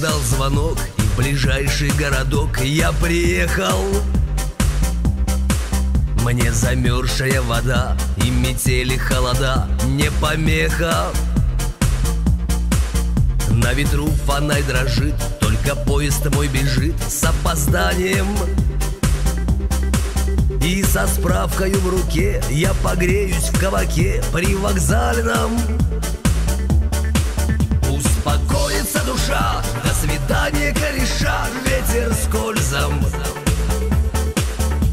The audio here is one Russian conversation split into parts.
дал звонок И в ближайший городок я приехал. Мне замерзшая вода И метели холода Не помеха. На ветру фонарь дрожит Только поезд мой бежит С опозданием. И со справкой в руке Я погреюсь в кабаке при вокзальном Успокоится душа, до свидания, кореша Ветер скользом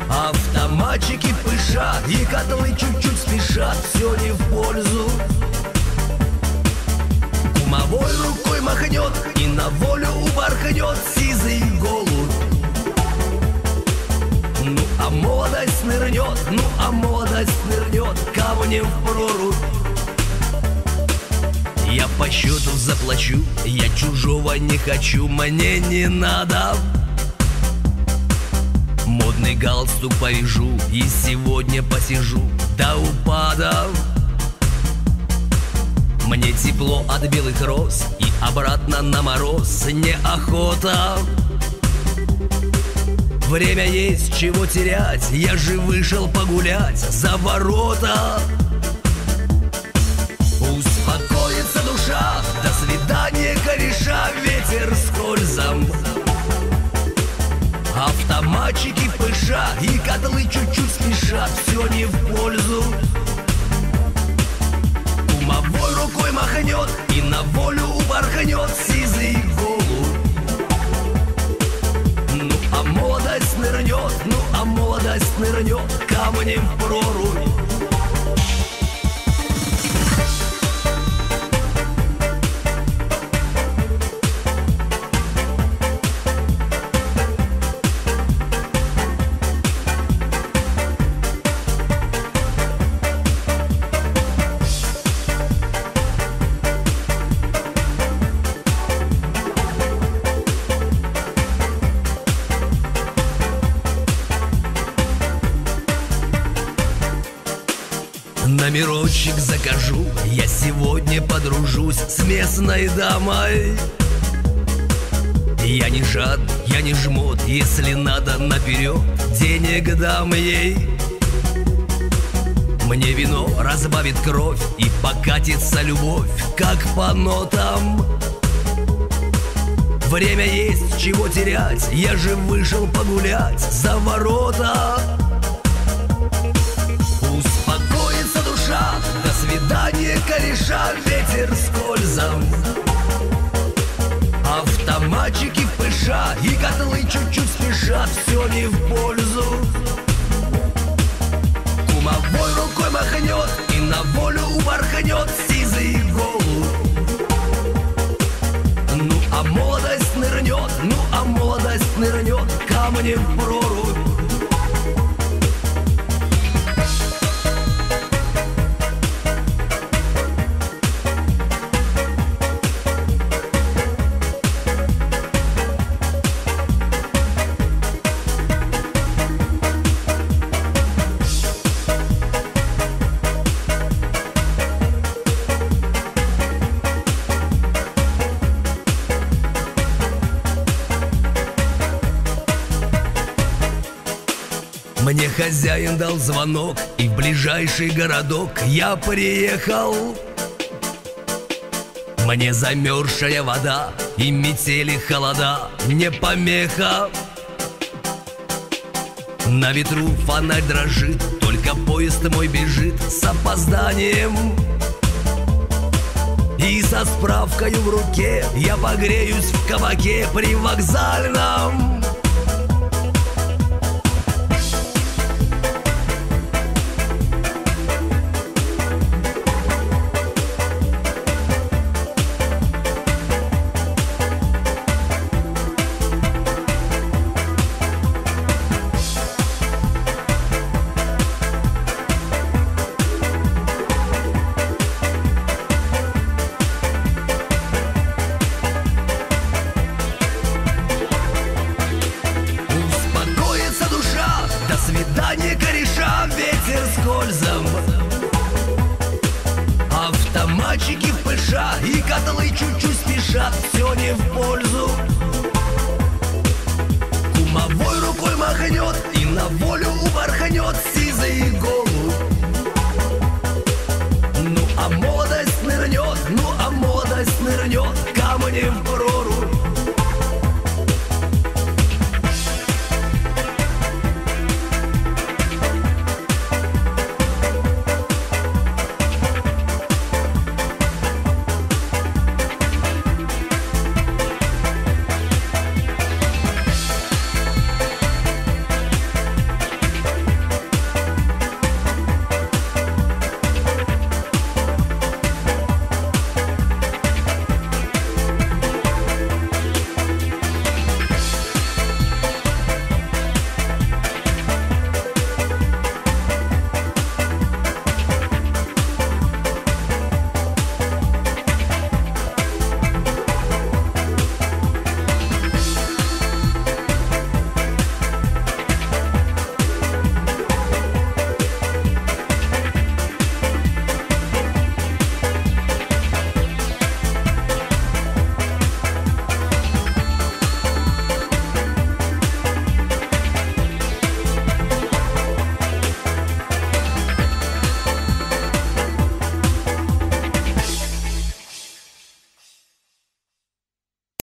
Автоматчики пышат И котлы чуть-чуть спешат Все не в пользу. Кумовой рукой махнет И на волю упорхнет Сизый голубь. Ну а молодость нырнет, ну а молодость нырнет Камнем в прорубь по счету заплачу, я чужого не хочу Мне не надо. Модный галстук повяжу И сегодня посижу до упада. Мне тепло от белых роз И обратно на мороз неохота. Время есть, чего терять Я же вышел погулять за ворота Автоматчики пыша И котлы чуть-чуть спешат. Все не в пользу Номерочек закажу. Я сегодня подружусь с местной дамой. Я не жад, я не жмот Если надо наперед Денег дам ей. Мне вино разбавит кровь И покатится любовь Как по нотам. Время есть, чего терять Я же вышел погулять за ворота свидания, кореша Ветер скользом Автоматчики пыша И котлы чуть-чуть спешат Все не в пользу. Кумовой рукой махнет И на волю упорхнет Сизый голубь Ну а молодость нырнет Ну а молодость нырнет Камнем хозяин дал звонок И в ближайший городок я приехал. Мне замерзшая вода И метели холода Не помеха. На ветру фонарь дрожит Только поезд мой бежит С опозданием. И со справкой в руке Я погреюсь в кабаке при вокзальном Зерскользом Автоматчики пыша и каталы чуть-чуть спешат Все не в пользу. Кумовой рукой махнет и на волю убарханет Сизый голубь.